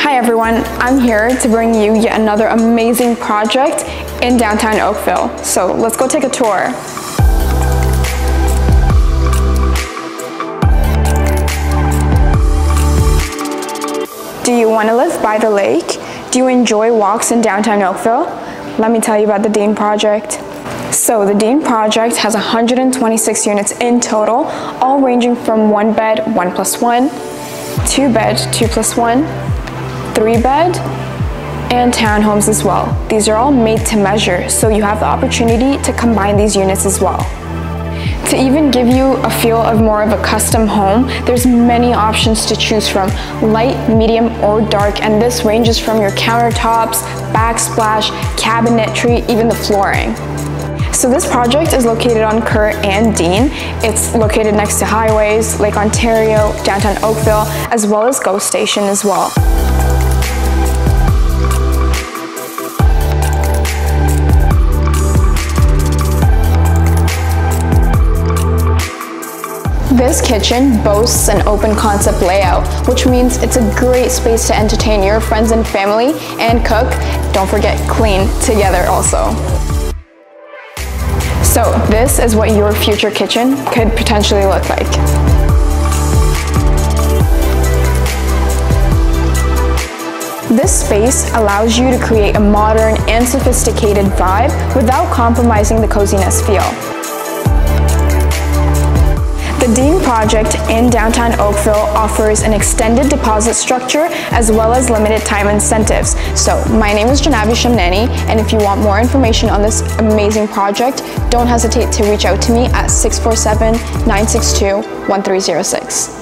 Hi everyone, I'm here to bring you yet another amazing project in downtown Oakville. So let's go take a tour. Do you want to live by the lake? Do you enjoy walks in downtown Oakville? Let me tell you about the Deane Project. So the Deane Project has 126 units in total, all ranging from one bed, one plus one, two bed, two plus one, three bed, and townhomes as well. These are all made to measure, so you have the opportunity to combine these units as well. To even give you a feel of more of a custom home, there's many options to choose from, light, medium, or dark, and this ranges from your countertops, backsplash, cabinetry, even the flooring. So this project is located on Kerr and Dean. It's located next to highways, Lake Ontario, downtown Oakville, as well as GO Station as well. This kitchen boasts an open concept layout, which means it's a great space to entertain your friends and family and cook. Don't forget clean together also. So this is what your future kitchen could potentially look like. This space allows you to create a modern and sophisticated vibe without compromising the coziness feel. The Deane Project in downtown Oakville offers an extended deposit structure as well as limited time incentives. So my name is Janhavi Shamnani and if you want more information on this amazing project, don't hesitate to reach out to me at 647-962-1306.